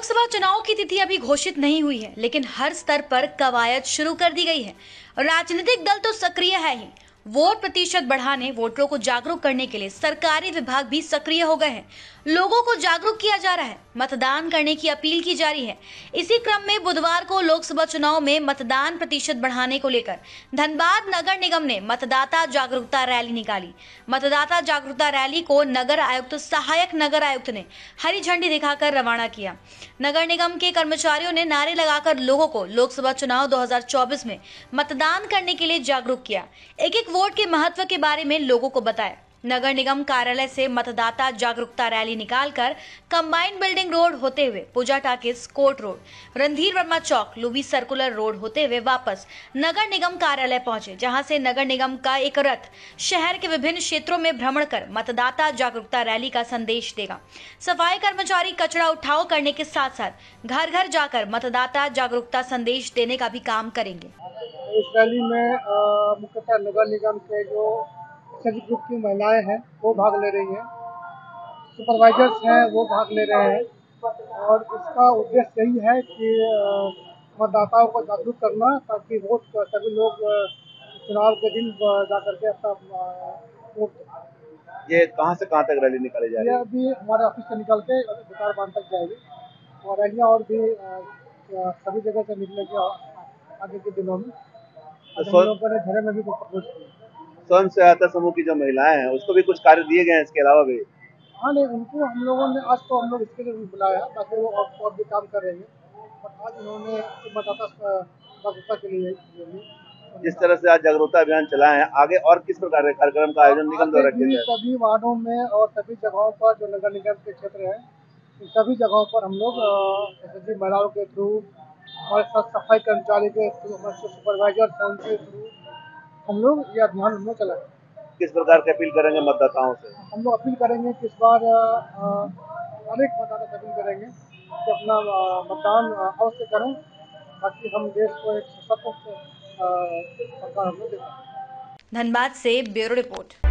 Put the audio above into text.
लोकसभा चुनाव की तिथि अभी घोषित नहीं हुई है, लेकिन हर स्तर पर कवायद शुरू कर दी गई है। राजनीतिक दल तो सक्रिय है ही। वोट प्रतिशत बढ़ाने, वोटरों को जागरूक करने के लिए सरकारी विभाग भी सक्रिय हो गए हैं। लोगों को जागरूक किया जा रहा है। मतदान करने की अपील की जा रही है। इसी क्रम में बुधवार को लोकसभा चुनाव में मतदान प्रतिशत बढ़ाने को लेकर धनबाद नगर निगम ने मतदाता जागरूकता रैली निकाली। मतदाता जागरूकता रैली को नगर आयुक्त, सहायक नगर आयुक्त ने हरी झंडी दिखाकर रवाना किया। नगर निगम के कर्मचारियों ने नारे लगाकर लोगों को लोकसभा चुनाव 2024 में मतदान करने के लिए जागरूक किया। एक एक वोट के महत्व के बारे में लोगों को बताया। नगर निगम कार्यालय से मतदाता जागरूकता रैली निकालकर कंबाइंड बिल्डिंग रोड होते हुए Pooja talkies court road, Randhir Verma चौक लुबी सर्कुलर रोड होते हुए वापस नगर निगम कार्यालय पहुँचे, जहाँ से नगर निगम का एक रथ शहर के विभिन्न क्षेत्रों में भ्रमण कर मतदाता जागरूकता रैली का संदेश देगा। सफ़ाई कर्मचारी कचरा उठाव करने के साथ साथ घर घर जाकर मतदाता जागरूकता संदेश देने का भी काम करेंगे। इस रैली में मुख्यतः नगर निगम के जो सभी ग्रुप की महिलाएँ हैं वो भाग ले रही हैं। सुपरवाइजर्स हैं वो भाग ले रहे हैं। और इसका उद्देश्य यही है कि मतदाताओं को जागरूक करना ताकि वोट सभी लोग चुनाव के दिन जा करके अपना वोट ये कहाँ से कहाँ तक रैली निकाली जा रही है? अभी हमारे ऑफ़िस से निकल के विचार बाँध तक जाएगी। और रैलियाँ और भी सभी जगह से निकलेगी आगे के दिनों में। तो लोगों ने झरे में भी कुछ स्वयं सहायता समूह की जो महिलाएँ हैं उसको भी कुछ कार्य दिए गए हैं इसके अलावा भी? हाँ नहीं उनको हम लोगों ने आज तो हम लोग इसके लिए भी बुलाया ताकि वो और, और भी काम कर रहे हैं। और आज उन्होंने मतदाता जागरूकता के लिए जिस तरह से आज जागरूकता अभियान चलाए हैं आगे और किस प्रकार के कार्यक्रम का आयोजन निगम द्वारा किया जाए? सभी वार्डों में और सभी जगहों पर जो नगर निगम के क्षेत्र है सभी जगहों पर हम लोग महिलाओं के थ्रू और सफ़ाई कर्मचारी के थ्रू सुपरवाइजर उनके थ्रू हम लोग ये अभियान हम लोग चलाए किस प्रकार की अपील करेंगे मतदाताओं से? हम लोग अपील करेंगे किस बार अनेक मतदाता से अपील करेंगे कि अपना मतदान अवश्य करें ताकि हम देश को एक सशक्त सरकार हम लोग धनबाद से ब्यूरो रिपोर्ट।